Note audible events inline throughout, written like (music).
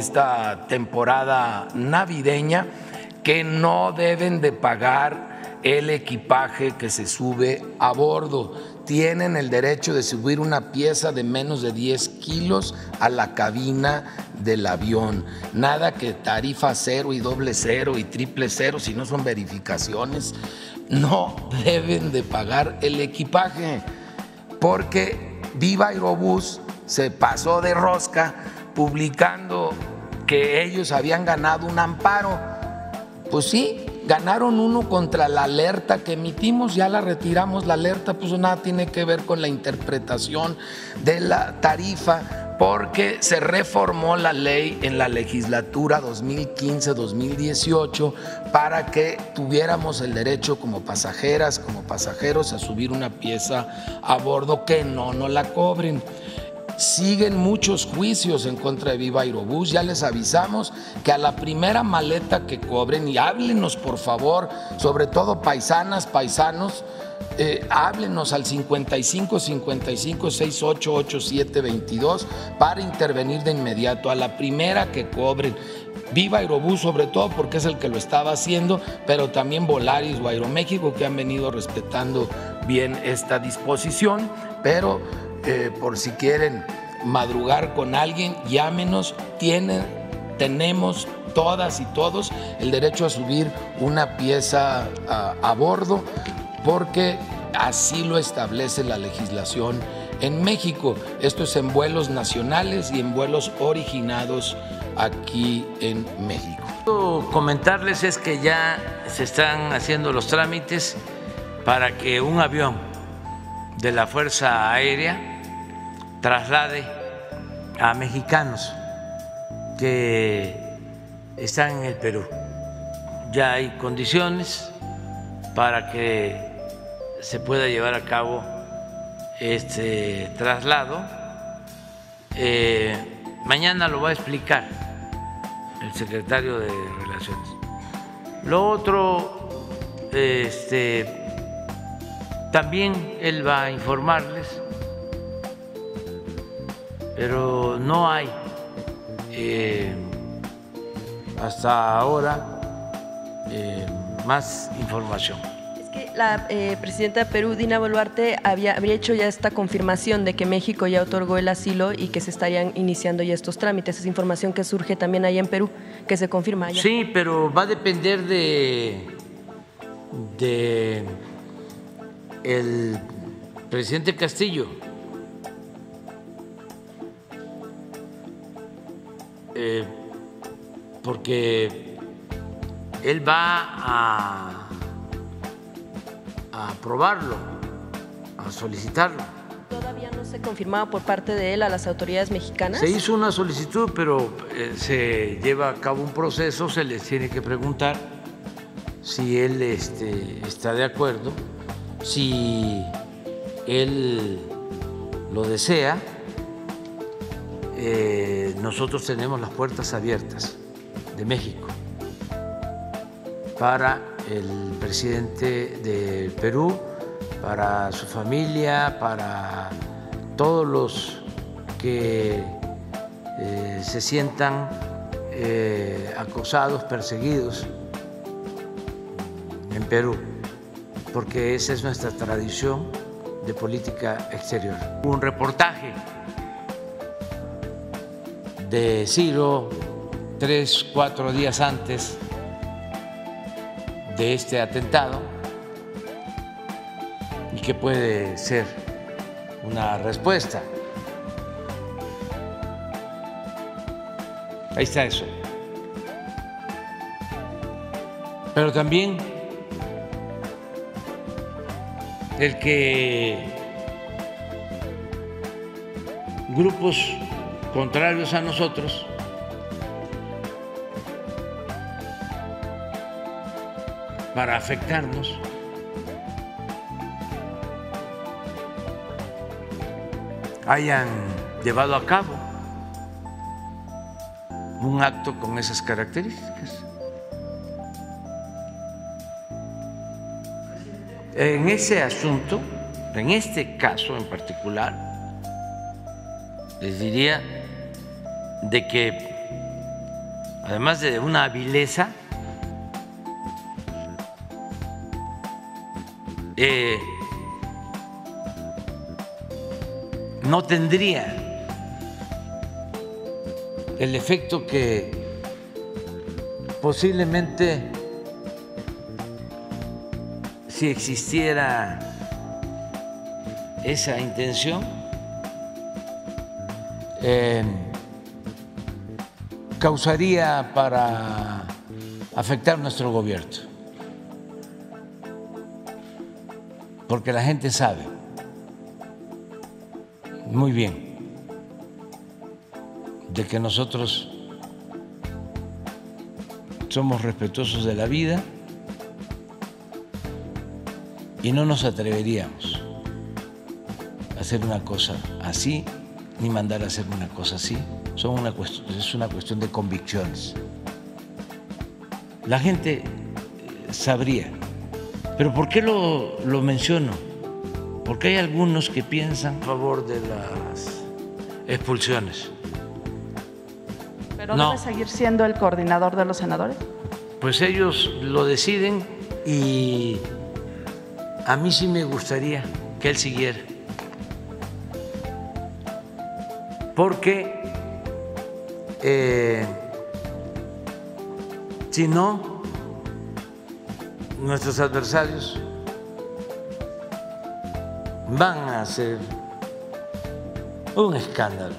esta temporada navideña que no deben de pagar el equipaje que se sube a bordo. Tienen el derecho de subir una pieza de menos de 10 kilos a la cabina del avión. Nada que tarifa cero y doble cero y triple cero, si no son verificaciones, no (laughs) deben de pagar el equipaje. Porque Viva Aerobús se pasó de rosca publicando que ellos habían ganado un amparo. Pues sí, ganaron uno contra la alerta que emitimos, ya la retiramos, la alerta pues nada tiene que ver con la interpretación de la tarifa porque se reformó la ley en la legislatura 2015-2018 para que tuviéramos el derecho como pasajeras, como pasajeros a subir una pieza a bordo que no nos la cobren. Siguen muchos juicios en contra de Viva Aerobús. Ya les avisamos que a la primera maleta que cobren, y háblenos por favor, sobre todo paisanas, paisanos, eh, háblenos al 55 55 68 87 22 para intervenir de inmediato. A la primera que cobren. Viva Aerobús sobre todo porque es el que lo estaba haciendo, pero también Volaris o Aeroméxico que han venido respetando bien esta disposición, pero eh, por si quieren madrugar con alguien, llámenos, tienen, tenemos todas y todos el derecho a subir una pieza a, a bordo porque así lo establece la legislación en México. Esto es en vuelos nacionales y en vuelos originados aquí en México. Comentarles es que ya se están haciendo los trámites para que un avión de la Fuerza Aérea traslade a mexicanos que están en el Perú. Ya hay condiciones para que se pueda llevar a cabo este traslado. Eh, mañana lo va a explicar el secretario de Relaciones. Lo otro, este, también él va a informarles pero no hay eh, hasta ahora eh, más información. Es que la eh, presidenta de Perú, Dina Boluarte, había, habría hecho ya esta confirmación de que México ya otorgó el asilo y que se estarían iniciando ya estos trámites. Es información que surge también ahí en Perú, que se confirma allá. Sí, pero va a depender de, de el presidente Castillo Eh, porque él va a, aprobarlo, a solicitarlo. ¿Todavía no se confirmaba por parte de él a las autoridades mexicanas? Se hizo una solicitud, pero eh, se lleva a cabo un proceso, se les tiene que preguntar si él este, está de acuerdo, si él lo desea eh, nosotros tenemos las puertas abiertas de México para el presidente de Perú, para su familia, para todos los que eh, se sientan eh, acosados, perseguidos en Perú, porque esa es nuestra tradición de política exterior. Un reportaje de Ciro tres, cuatro días antes de este atentado y que puede ser una respuesta. Ahí está eso. Pero también el que grupos contrarios a nosotros, para afectarnos. hayan llevado a cabo un acto con esas características. En ese asunto, en este caso en particular, les diría de que además de una vileza, eh, no tendría el efecto que posiblemente si existiera esa intención, eh, causaría para afectar nuestro gobierno. Porque la gente sabe muy bien de que nosotros somos respetuosos de la vida y no nos atreveríamos a hacer una cosa así ni mandar a hacer una cosa así. Son una es una cuestión de convicciones. La gente eh, sabría. Pero ¿por qué lo, lo menciono? Porque hay algunos que piensan a favor de las expulsiones. ¿Pero no. debe seguir siendo el coordinador de los senadores? Pues ellos lo deciden y a mí sí me gustaría que él siguiera. Porque eh, si no, nuestros adversarios van a hacer un escándalo.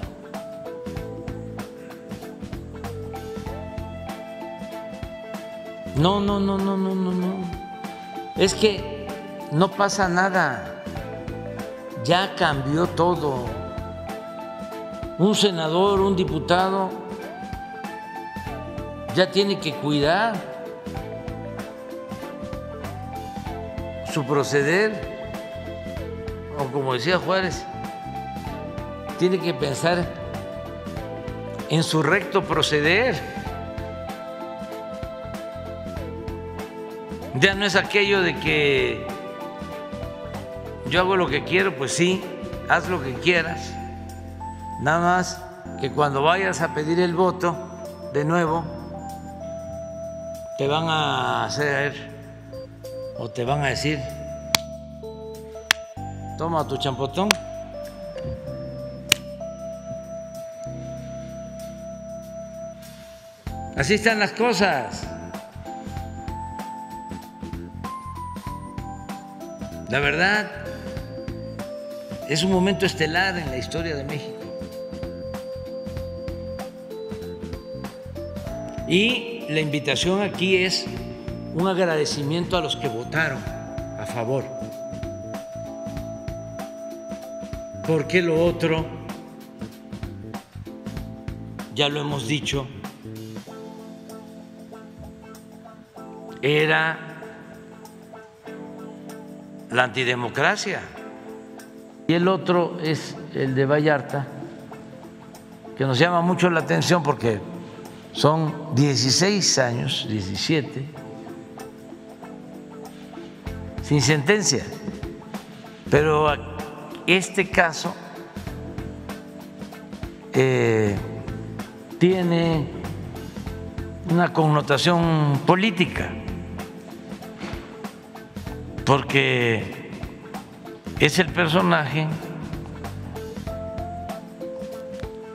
No, no, no, no, no, no, no. Es que no pasa nada, ya cambió todo. Un senador, un diputado, ya tiene que cuidar su proceder, o como decía Juárez, tiene que pensar en su recto proceder. Ya no es aquello de que yo hago lo que quiero, pues sí, haz lo que quieras. Nada más que cuando vayas a pedir el voto de nuevo, te van a hacer o te van a decir, toma tu champotón. Así están las cosas. La verdad, es un momento estelar en la historia de México. Y la invitación aquí es un agradecimiento a los que votaron a favor. Porque lo otro, ya lo hemos dicho, era la antidemocracia. Y el otro es el de Vallarta, que nos llama mucho la atención porque son 16 años, 17, sin sentencia. Pero este caso eh, tiene una connotación política, porque es el personaje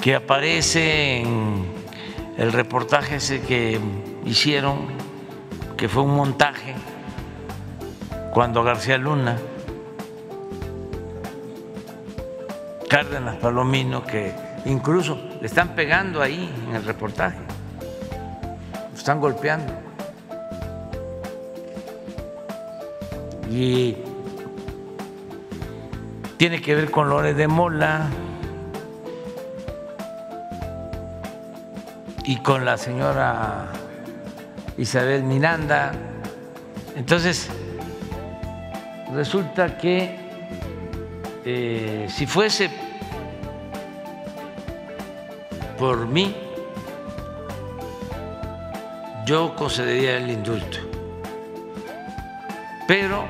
que aparece en el reportaje ese que hicieron, que fue un montaje, cuando García Luna, Cárdenas Palomino, que incluso le están pegando ahí en el reportaje, lo están golpeando. Y tiene que ver con Lore de Mola y con la señora Isabel Miranda. Entonces, resulta que eh, si fuese por mí, yo concedería el indulto. Pero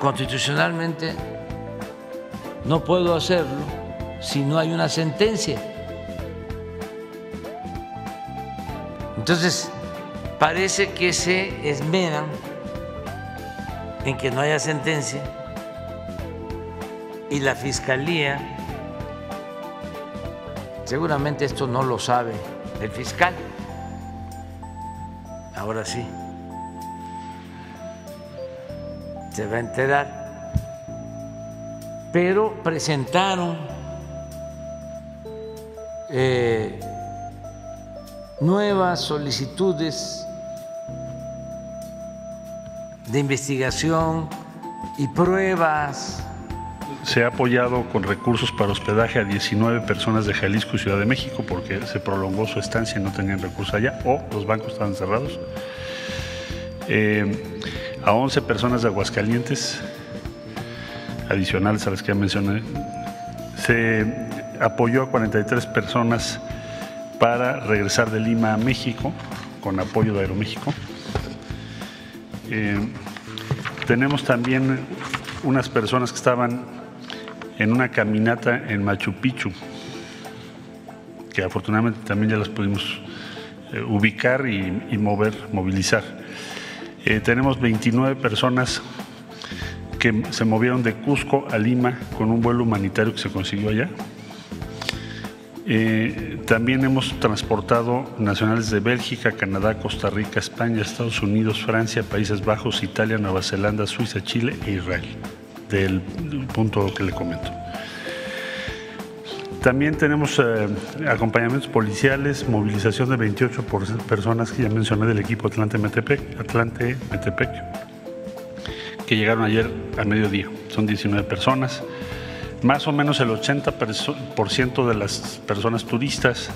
constitucionalmente no puedo hacerlo si no hay una sentencia. Entonces, parece que se esmeran en que no haya sentencia y la fiscalía, seguramente esto no lo sabe el fiscal, ahora sí, se va a enterar, pero presentaron eh, nuevas solicitudes de investigación y pruebas. Se ha apoyado con recursos para hospedaje a 19 personas de Jalisco y Ciudad de México porque se prolongó su estancia y no tenían recursos allá o los bancos estaban cerrados. Eh, a 11 personas de Aguascalientes, adicionales a las que ya mencioné. Se apoyó a 43 personas para regresar de Lima a México con apoyo de Aeroméxico. Eh, tenemos también unas personas que estaban en una caminata en Machu Picchu, que afortunadamente también ya las pudimos eh, ubicar y, mover, movilizar. Eh, tenemos 29 personas que se movieron de Cusco a Lima con un vuelo humanitario que se consiguió allá. También hemos transportado nacionales de Bélgica, Canadá, Costa Rica, España, Estados Unidos, Francia, Países Bajos, Italia, Nueva Zelanda, Suiza, Chile e Israel, del punto que le comento. También tenemos eh, acompañamientos policiales, movilización de 28 personas que ya mencioné del equipo Atlante Metepec, Atlante Metepec, que llegaron ayer a mediodía. Son 19 personas. Más o menos el 80% de las personas turistas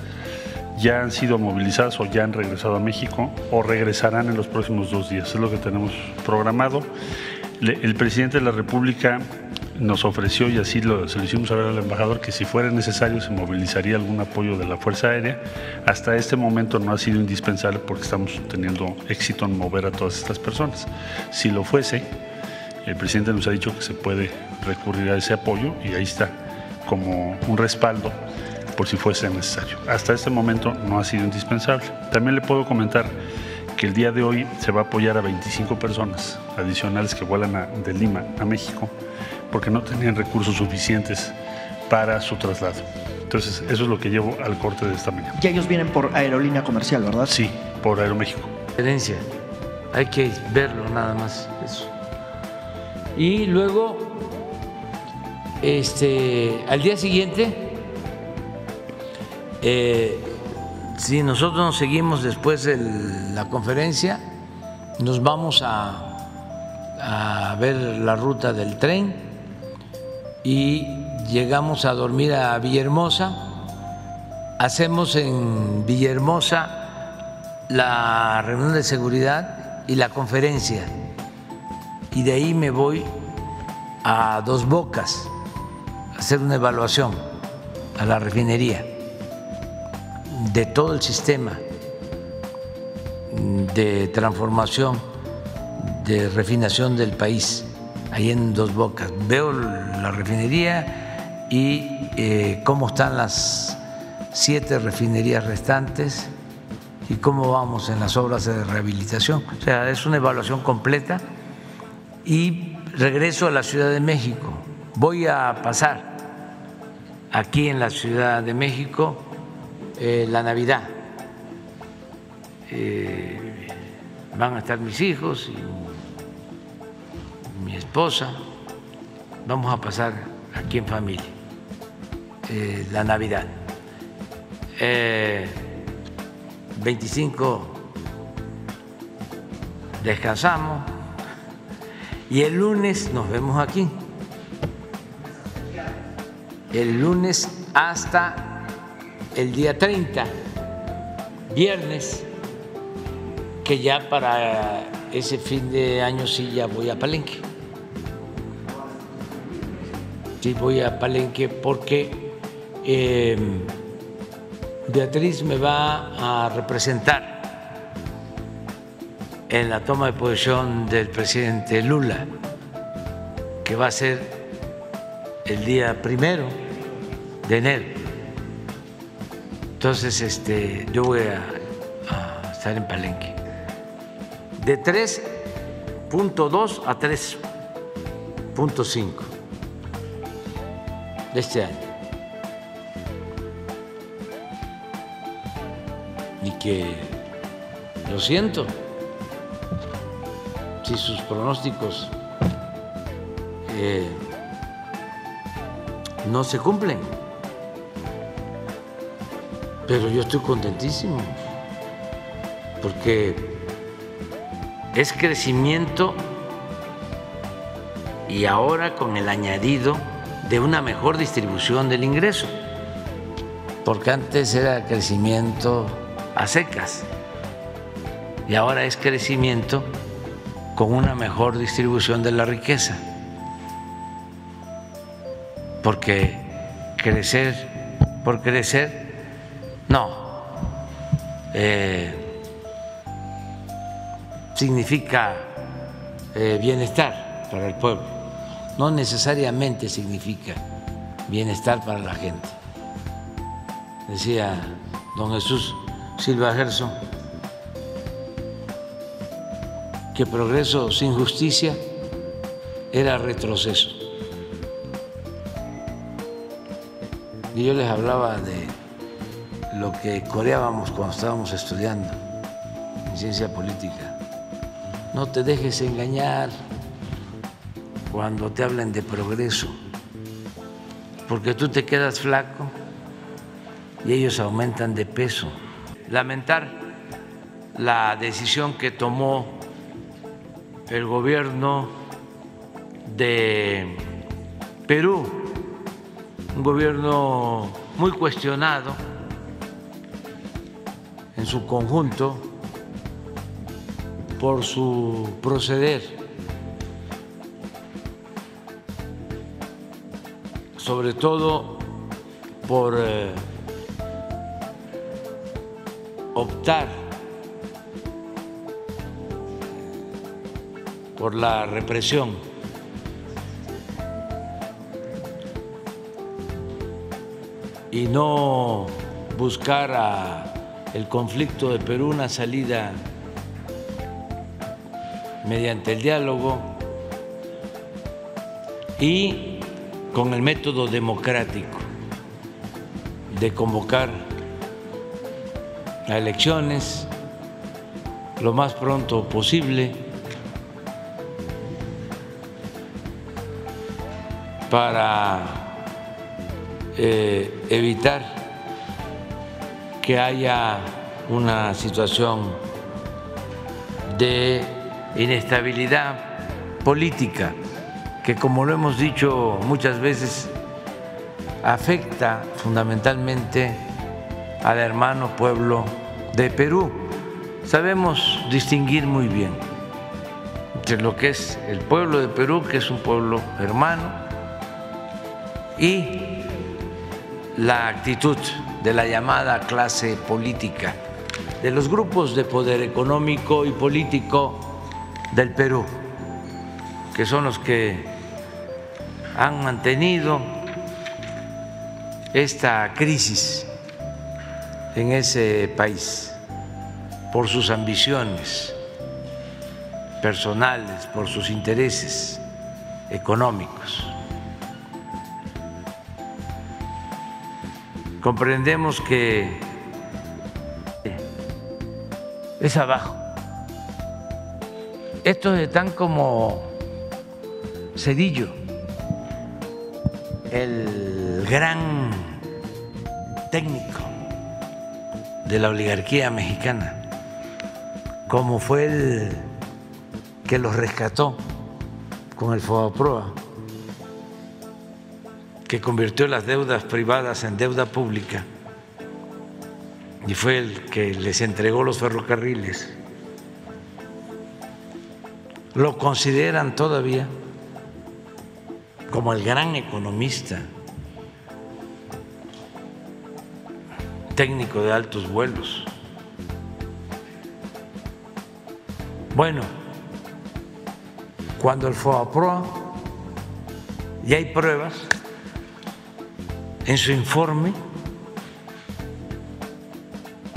ya han sido movilizadas o ya han regresado a México o regresarán en los próximos dos días. Es lo que tenemos programado. El presidente de la República nos ofreció, y así lo, se lo hicimos saber al embajador, que si fuera necesario se movilizaría algún apoyo de la Fuerza Aérea. Hasta este momento no ha sido indispensable porque estamos teniendo éxito en mover a todas estas personas. Si lo fuese, el presidente nos ha dicho que se puede recurrir a ese apoyo y ahí está como un respaldo por si fuese necesario. Hasta este momento no ha sido indispensable. También le puedo comentar que el día de hoy se va a apoyar a 25 personas adicionales que vuelan de Lima a México porque no tenían recursos suficientes para su traslado. Entonces, eso es lo que llevo al corte de esta mañana. Y ellos vienen por aerolínea comercial, ¿verdad? Sí, por Aeroméxico. Herencia. Hay que verlo nada más. Y luego, este, al día siguiente, eh, si nosotros nos seguimos después de la conferencia, nos vamos a, a ver la ruta del tren y llegamos a dormir a Villahermosa. Hacemos en Villahermosa la reunión de seguridad y la conferencia. Y de ahí me voy a Dos Bocas a hacer una evaluación a la refinería de todo el sistema de transformación, de refinación del país, ahí en Dos Bocas. Veo la refinería y eh, cómo están las siete refinerías restantes y cómo vamos en las obras de rehabilitación. O sea, es una evaluación completa y regreso a la Ciudad de México. Voy a pasar aquí en la Ciudad de México eh, la Navidad. Eh, van a estar mis hijos y mi esposa. Vamos a pasar aquí en familia eh, la Navidad. 25 descansamos y el lunes nos vemos aquí. El lunes hasta el día 30, viernes, que ya para ese fin de año sí ya voy a Palenque. Sí voy a Palenque porque em, Beatriz me va a representar en la toma de posesión del presidente Lula, que va a ser el día primero de enero. Entonces, este, yo voy a, estar en Palenque. De 3.2 a 3.5 de este año. Y que, lo siento, si sus pronósticos eh, no se cumplen. Pero yo estoy contentísimo porque es crecimiento y ahora con el añadido de una mejor distribución del ingreso, porque antes era crecimiento a secas y ahora es crecimiento con una mejor distribución de la riqueza, porque crecer por crecer, no, eh, significa eh, bienestar para el pueblo, no necesariamente significa bienestar para la gente. Decía don Jesús Silva Gerson que progreso sin justicia era retroceso. Y yo les hablaba de lo que coreábamos cuando estábamos estudiando en ciencia política no te dejes engañar cuando te hablan de progreso, porque tú te quedas flaco y ellos aumentan de peso. Lamentar la decisión que tomó el gobierno de Perú, un gobierno muy cuestionado en su conjunto por su proceder, sobre todo por eh, optar por la represión. y no buscar a el conflicto de Perú una salida mediante el diálogo y con el método democrático de convocar a elecciones lo más pronto posible para eh, evitar que haya una situación de inestabilidad política que, como lo hemos dicho muchas veces, afecta fundamentalmente al hermano pueblo de Perú. Sabemos distinguir muy bien entre lo que es el pueblo de Perú, que es un pueblo hermano, y la actitud de la llamada clase política, de los grupos de poder económico y político del Perú, que son los que han mantenido esta crisis en ese país por sus ambiciones personales, por sus intereses económicos. Comprendemos que es abajo. Estos están como Cedillo, el gran técnico de la oligarquía mexicana, como fue el que los rescató con el Fobaproa, que convirtió las deudas privadas en deuda pública y fue el que les entregó los ferrocarriles lo consideran todavía como el gran economista, técnico de altos vuelos. Bueno, cuando el FOAPROA, y hay pruebas, en su informe,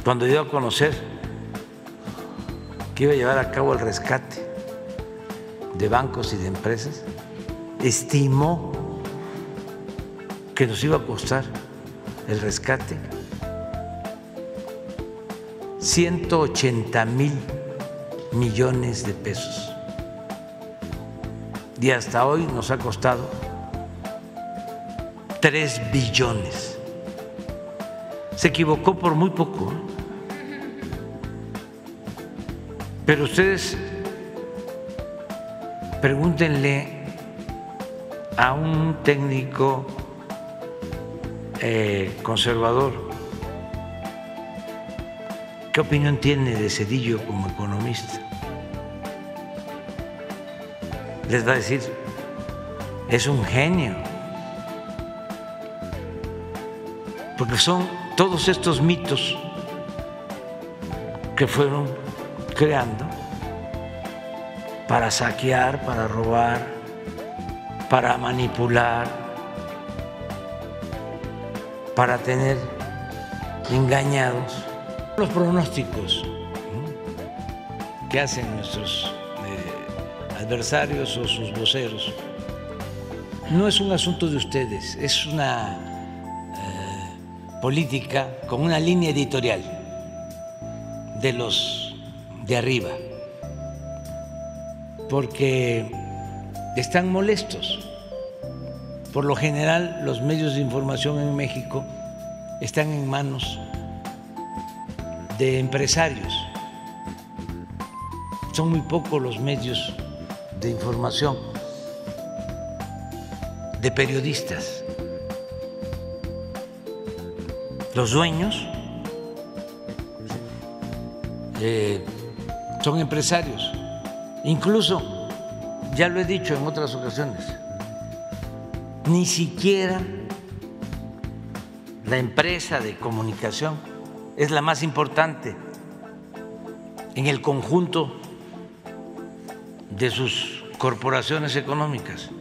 cuando dio a conocer que iba a llevar a cabo el rescate de bancos y de empresas, estimó que nos iba a costar el rescate 180 mil millones de pesos. Y hasta hoy nos ha costado 3 billones. Se equivocó por muy poco. Pero ustedes pregúntenle a un técnico eh, conservador qué opinión tiene de Cedillo como economista. Les va a decir, es un genio, son todos estos mitos que fueron creando para saquear, para robar, para manipular, para tener engañados los pronósticos que hacen nuestros eh, adversarios o sus voceros. No es un asunto de ustedes, es una política con una línea editorial de los de arriba, porque están molestos. Por lo general, los medios de información en México están en manos de empresarios. Son muy pocos los medios de información, de periodistas. Los dueños eh, son empresarios. Incluso, ya lo he dicho en otras ocasiones, ni siquiera la empresa de comunicación es la más importante en el conjunto de sus corporaciones económicas.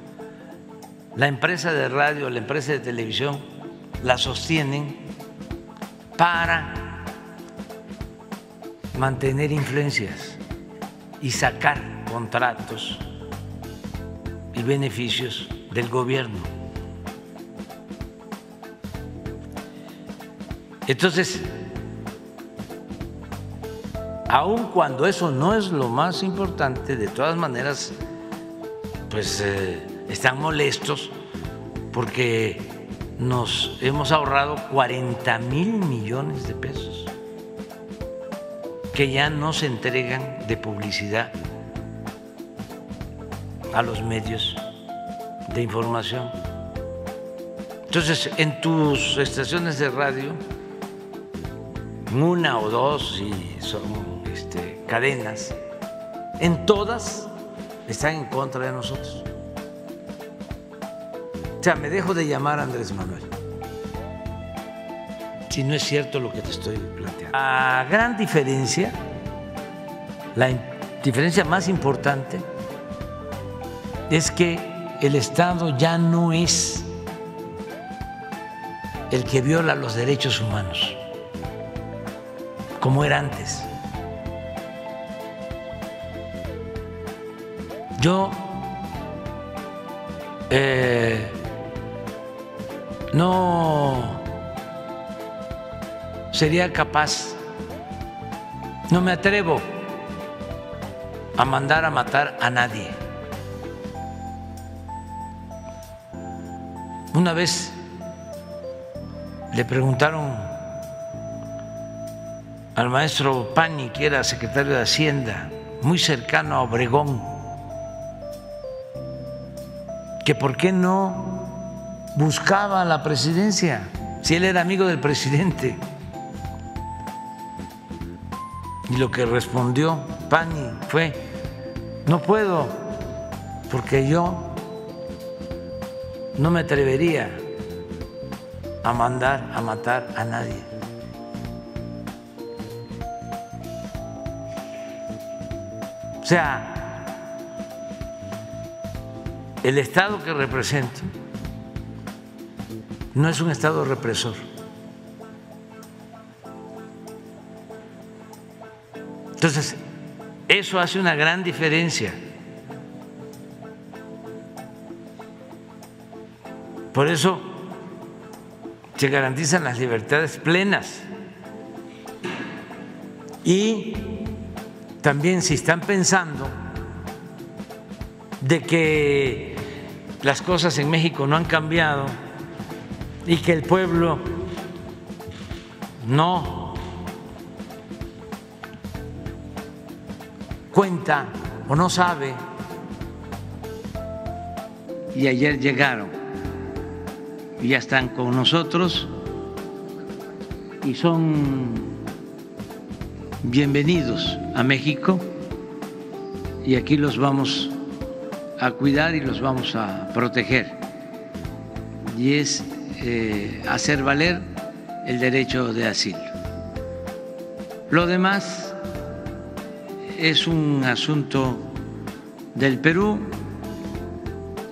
La empresa de radio, la empresa de televisión la sostienen para mantener influencias y sacar contratos y beneficios del gobierno. Entonces, aun cuando eso no es lo más importante, de todas maneras, pues eh, están molestos porque nos hemos ahorrado 40 mil millones de pesos que ya no se entregan de publicidad a los medios de información. Entonces, en tus estaciones de radio, una o dos, y son este, cadenas, en todas están en contra de nosotros. O sea, me dejo de llamar Andrés Manuel. Si no es cierto lo que te estoy planteando. La gran diferencia, la diferencia más importante, es que el Estado ya no es el que viola los derechos humanos, como era antes. Yo eh, no sería capaz, no me atrevo a mandar a matar a nadie. Una vez le preguntaron al maestro Pani, que era secretario de Hacienda, muy cercano a Obregón, que por qué no buscaba la presidencia si él era amigo del presidente. Y lo que respondió Pani fue, no puedo, porque yo no me atrevería a mandar a matar a nadie. O sea, el Estado que represento no es un Estado represor. Entonces, Eso hace una gran diferencia. Por eso se garantizan las libertades plenas. Y también si están pensando de que las cosas en México no han cambiado y que el pueblo no cuenta o no sabe. Y ayer llegaron y ya están con nosotros y son bienvenidos a México y aquí los vamos a cuidar y los vamos a proteger. Y es eh, hacer valer el derecho de asilo. Lo demás es un asunto del Perú.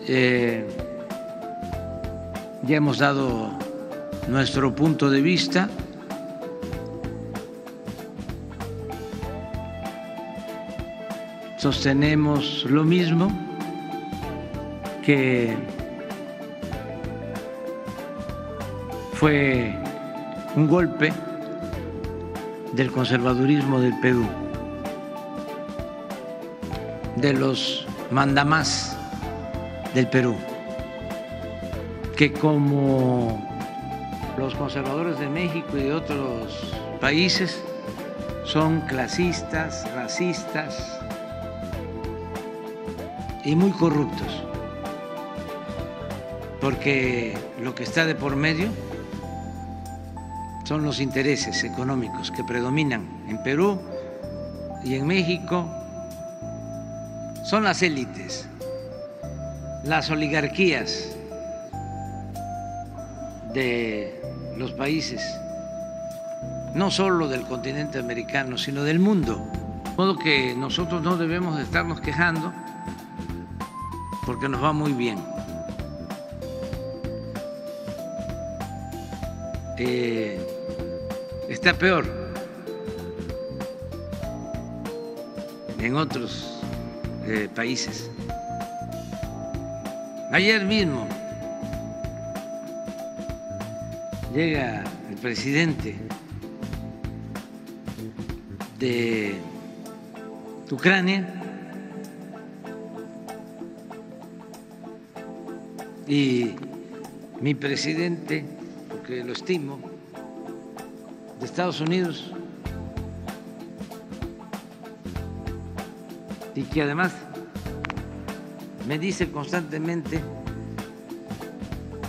Eh, ya hemos dado nuestro punto de vista. Sostenemos lo mismo que fue un golpe del conservadurismo del Perú, de los mandamás del Perú, que como los conservadores de México y de otros países son clasistas, racistas y muy corruptos, porque lo que está de por medio son los intereses económicos que predominan en Perú y en México, son las élites, las oligarquías de los países, no solo del continente americano, sino del mundo. De modo que nosotros no debemos de estarnos quejando porque nos va muy bien. Eh, está peor en otros eh, países. Ayer mismo llega el presidente de Ucrania y mi presidente, porque lo estimo, de Estados Unidos y que además me dice constantemente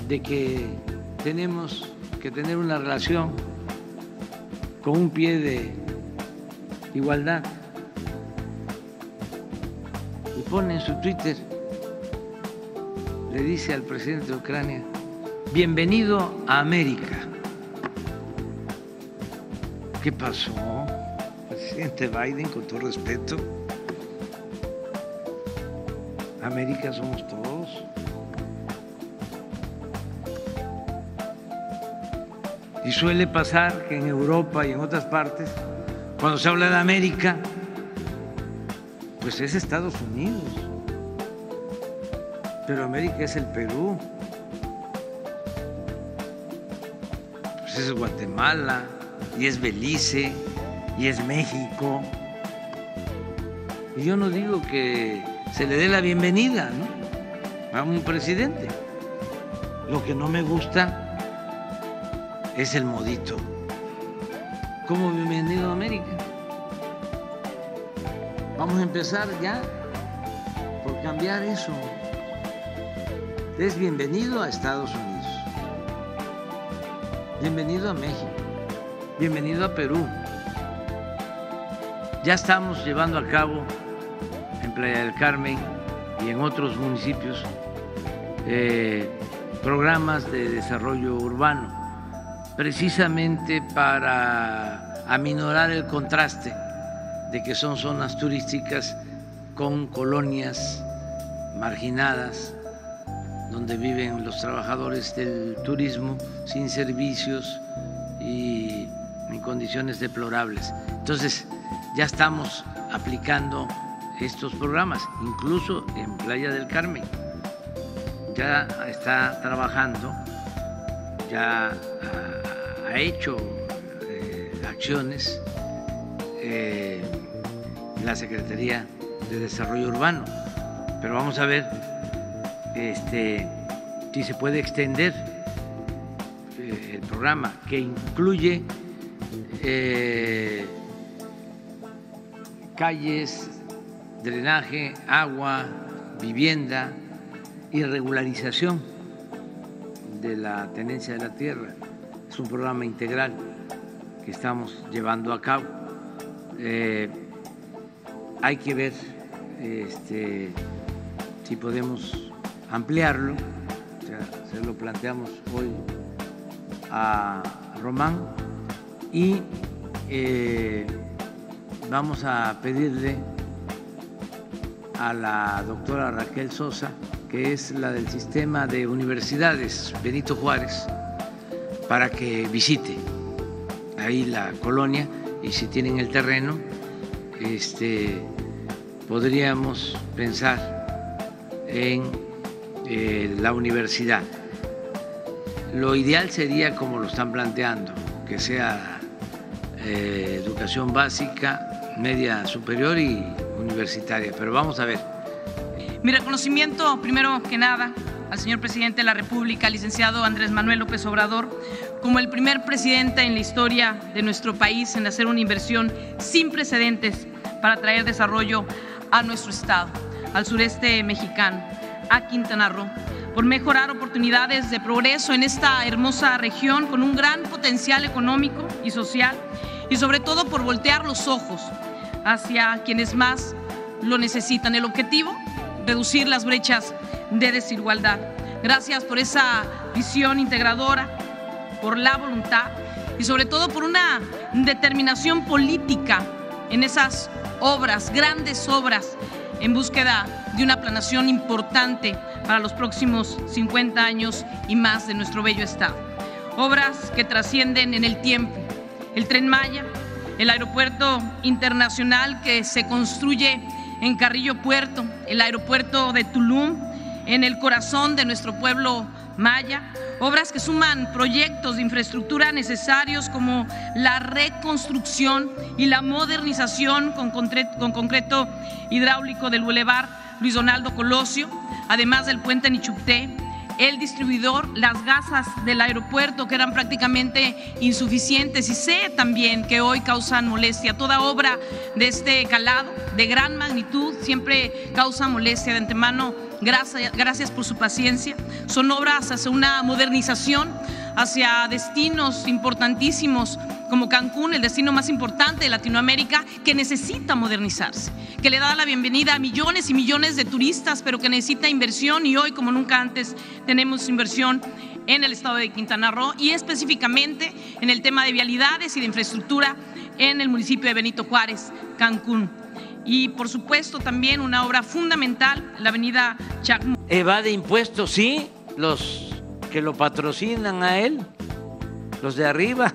de que tenemos que tener una relación con un pie de igualdad. Y pone en su Twitter, le dice al presidente de Ucrania, bienvenido a América. ¿Qué pasó? Presidente Biden, con todo respeto. América somos todos. Y suele pasar que en Europa y en otras partes, cuando se habla de América, pues es Estados Unidos. Pero América es el Perú. Pues es Guatemala y es Belice y es México. Y yo no digo que se le dé la bienvenida a un presidente. Lo que no me gusta es el modito. ¿Cómo bienvenido a América? Vamos a empezar ya por cambiar eso. Es bienvenido a Estados Unidos. Bienvenido a México bienvenido a Perú. Ya estamos llevando a cabo en Playa del Carmen y en otros municipios eh, programas de desarrollo urbano, precisamente para aminorar el contraste de que son zonas turísticas con colonias marginadas, donde viven los trabajadores del turismo sin servicios y en condiciones deplorables. Entonces, ya estamos aplicando estos programas, incluso en Playa del Carmen. Ya está trabajando, ya ha, hecho eh, acciones eh, la Secretaría de Desarrollo Urbano, pero vamos a ver este, si se puede extender eh, el programa que incluye eh, calles, drenaje, agua, vivienda y regularización de la tenencia de la tierra. Es un programa integral que estamos llevando a cabo. Eh, hay que ver este, si podemos ampliarlo, se lo planteamos hoy a Román y eh, vamos a pedirle a la doctora Raquel Sosa, que es la del sistema de universidades Benito Juárez, para que visite ahí la colonia y si tienen el terreno, este, podríamos pensar en eh, la universidad. Lo ideal sería como lo están planteando, que sea educación básica, media superior y universitaria. Pero vamos a ver. Mi reconocimiento, primero que nada, al señor presidente de la República, licenciado Andrés Manuel López Obrador, como el primer presidente en la historia de nuestro país en hacer una inversión sin precedentes para traer desarrollo a nuestro estado, al sureste mexicano, a Quintana Roo por mejorar oportunidades de progreso en esta hermosa región con un gran potencial económico y social y sobre todo por voltear los ojos hacia quienes más lo necesitan. El objetivo, reducir las brechas de desigualdad. Gracias por esa visión integradora, por la voluntad y sobre todo por una determinación política en esas obras, grandes obras, en búsqueda de una planación importante para los próximos 50 años y más de nuestro bello estado. Obras que trascienden en el tiempo. El tren Maya, el aeropuerto internacional que se construye en Carrillo Puerto, el aeropuerto de Tulum, en el corazón de nuestro pueblo maya, obras que suman proyectos de infraestructura necesarios como la reconstrucción y la modernización con concreto, hidráulico del Boulevard Luis Donaldo Colosio, además del puente Nichupté, el distribuidor, las gasas del aeropuerto que eran prácticamente insuficientes y sé también que hoy causan molestia. Toda obra de este calado, de gran magnitud, siempre causa molestia de antemano Gracias, gracias por su paciencia. Son obras hacia una modernización, hacia destinos importantísimos como Cancún, el destino más importante de Latinoamérica, que necesita modernizarse, que le da la bienvenida a millones y millones de turistas, pero que necesita inversión y hoy, como nunca antes, tenemos inversión en el estado de Quintana Roo y específicamente en el tema de vialidades y de infraestructura en el municipio de Benito Juárez, Cancún y por supuesto también una obra fundamental, la avenida Chacmo. Evade impuestos, sí, los que lo patrocinan a él, los de arriba,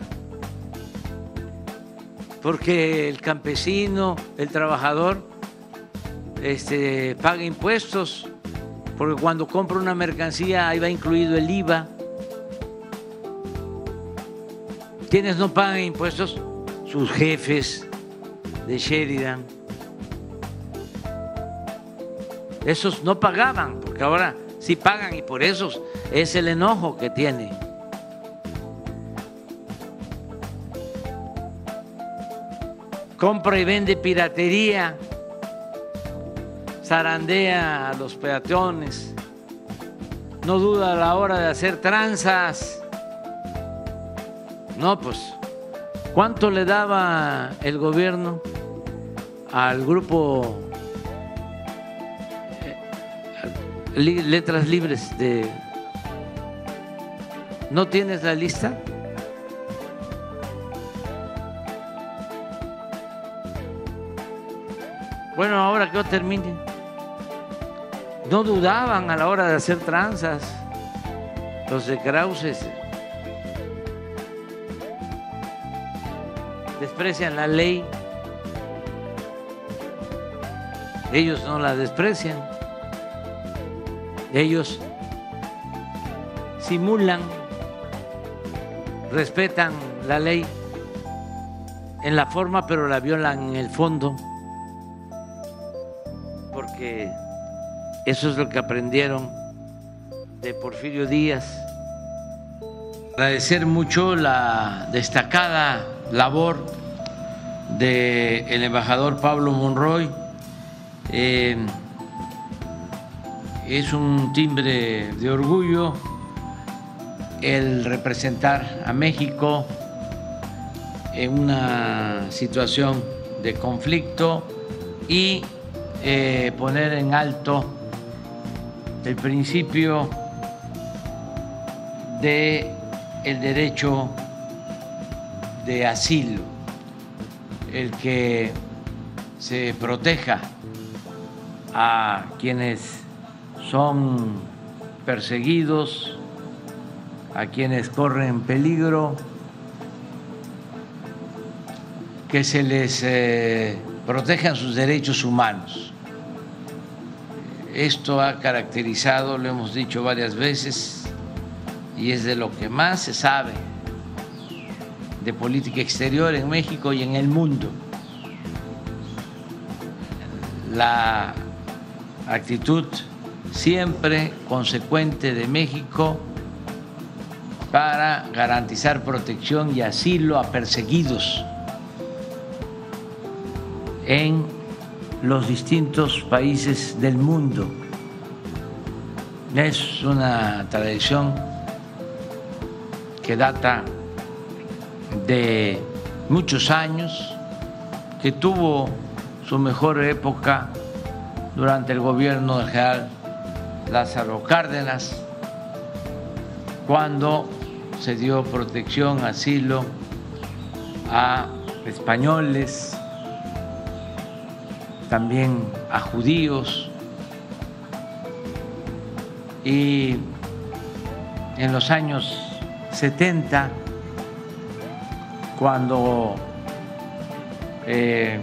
porque el campesino, el trabajador, este, paga impuestos, porque cuando compra una mercancía ahí va incluido el IVA. ¿Quiénes no pagan impuestos? Sus jefes de Sheridan Esos no pagaban, porque ahora sí pagan y por eso es el enojo que tiene. Compra y vende piratería, zarandea a los peatones, no duda a la hora de hacer tranzas. No, pues, ¿cuánto le daba el gobierno al grupo letras libres de... ¿No tienes la lista? Bueno, ahora que yo termine. No dudaban a la hora de hacer tranzas los de Krauses. Desprecian la ley ellos no la desprecian, ellos simulan, respetan la ley en la forma, pero la violan en el fondo, porque eso es lo que aprendieron de Porfirio Díaz. Agradecer mucho la destacada labor del embajador Pablo Monroy. Eh, es un timbre de orgullo el representar a México en una situación de conflicto y eh, poner en alto el principio de el derecho de asilo, el que se proteja a quienes son perseguidos, a quienes corren peligro, que se les eh, protejan sus derechos humanos. Esto ha caracterizado, lo hemos dicho varias veces, y es de lo que más se sabe de política exterior en México y en el mundo. La actitud siempre consecuente de México para garantizar protección y asilo a perseguidos en los distintos países del mundo. Es una tradición que data de muchos años, que tuvo su mejor época durante el gobierno del general Lázaro Cárdenas, cuando se dio protección, asilo a españoles, también a judíos y en los años 70, cuando eh,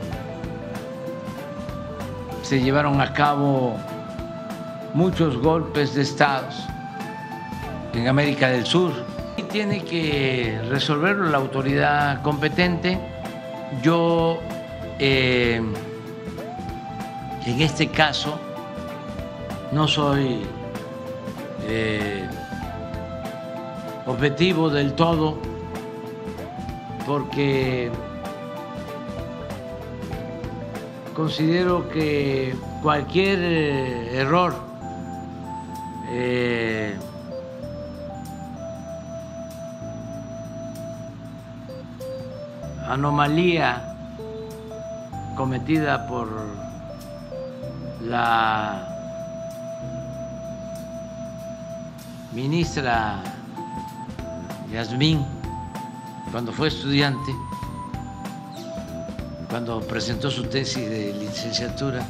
se llevaron a cabo muchos golpes de estados en América del Sur. Tiene que resolverlo la autoridad competente. Yo, eh, en este caso, no soy eh, objetivo del todo porque considero que cualquier eh, error anomalía cometida por la ministra Yasmín cuando fue estudiante, cuando presentó su tesis de licenciatura,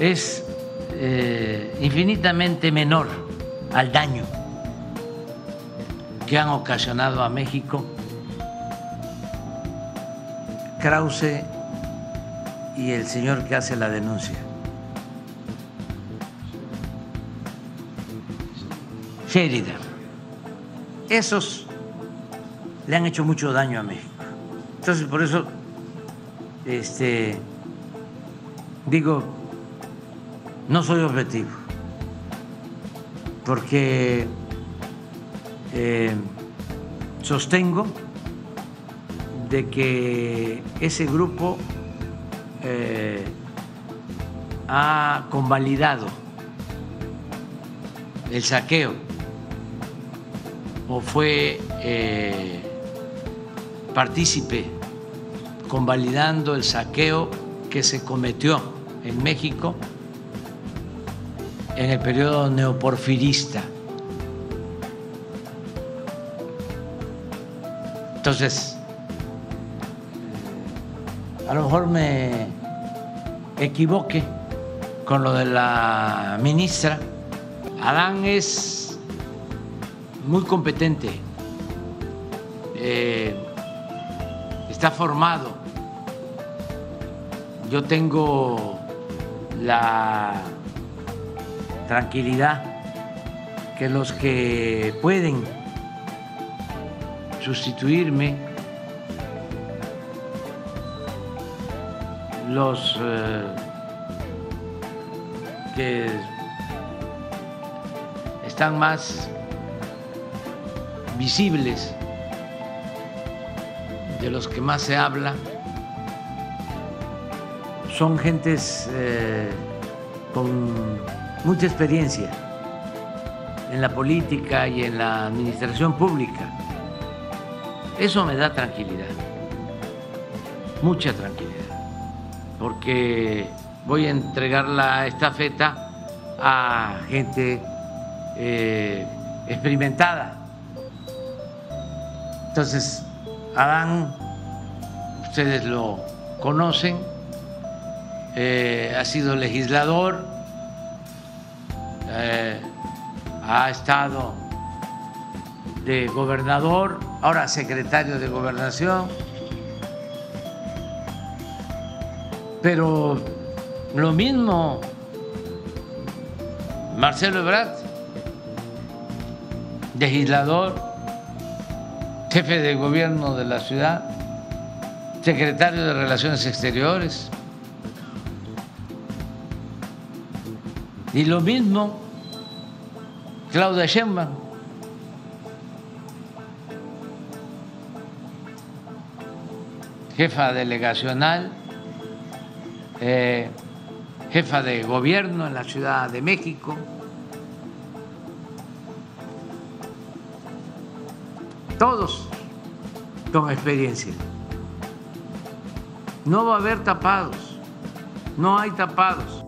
es eh, infinitamente menor al daño que han ocasionado a México Krause y el señor que hace la denuncia. Sheridan. Esos le han hecho mucho daño a México. Entonces, por eso, este, digo, no soy objetivo, porque eh, sostengo de que ese grupo eh, ha convalidado el saqueo o fue eh, partícipe convalidando el saqueo que se cometió en México en el periodo neoporfirista. Entonces, a lo mejor me equivoque con lo de la ministra. Adán es muy competente, eh, está formado. Yo tengo la tranquilidad que los que pueden sustituirme, los eh, que están más visibles, de los que más se habla, son gentes eh, con mucha experiencia en la política y en la administración pública. Eso me da tranquilidad, mucha tranquilidad, porque voy a entregar la estafeta a gente eh, experimentada. Entonces, Adán, ustedes lo conocen, eh, ha sido legislador, eh, ha estado de gobernador, ahora secretario de gobernación, pero lo mismo Marcelo Ebrard, legislador, jefe de gobierno de la ciudad, secretario de Relaciones Exteriores. Y lo mismo Claudia Sheinbaum. jefa delegacional, eh, jefa de gobierno en la Ciudad de México. Todos con experiencia. No va a haber tapados, no hay tapados.